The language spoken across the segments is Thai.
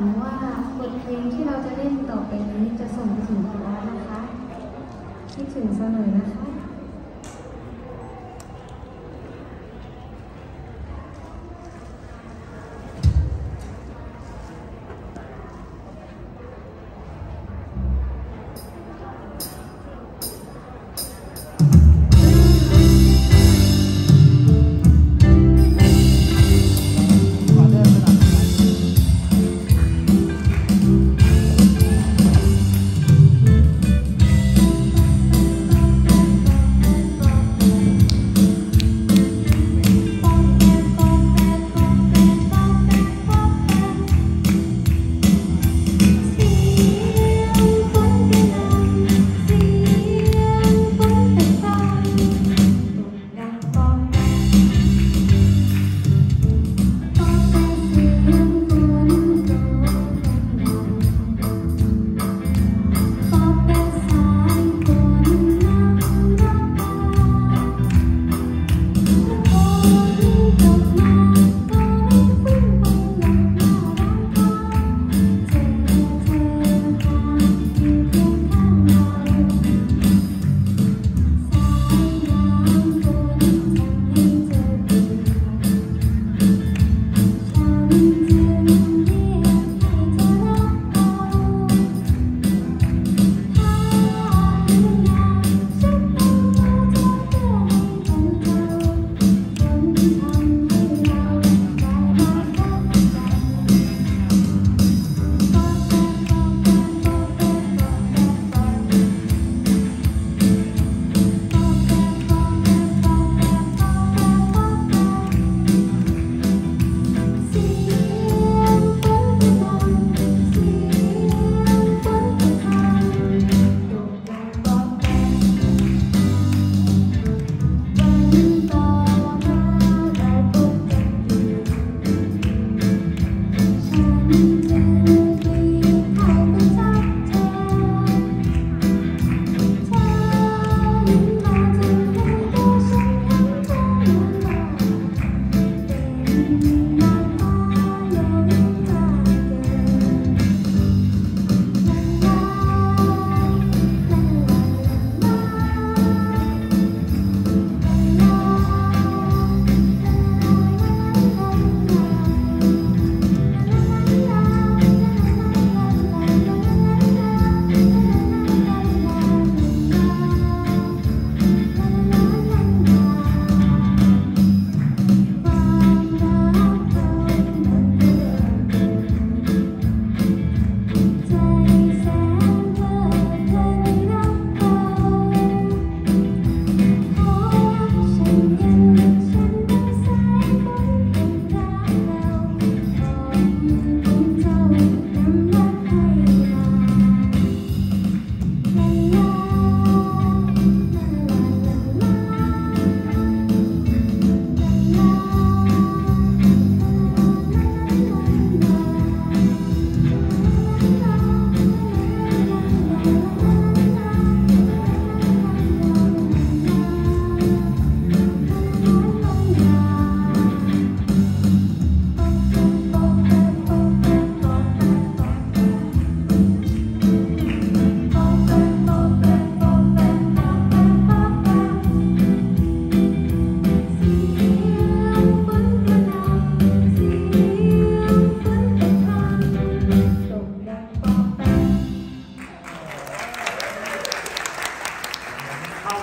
งว่าบทเพลงที่เราจะเล่นต่อไปนี้จะส่งถึงคุณแล้วนะคะ คิดถึงเสมอนะคะ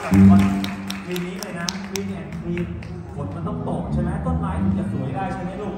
เข้ากับวันเพลงนี้เลยนะวีแอนคลีนฝนมันต้องตกใช่ไหมต้นไม้ถึงจะสวยได้ใช่ไหมลูก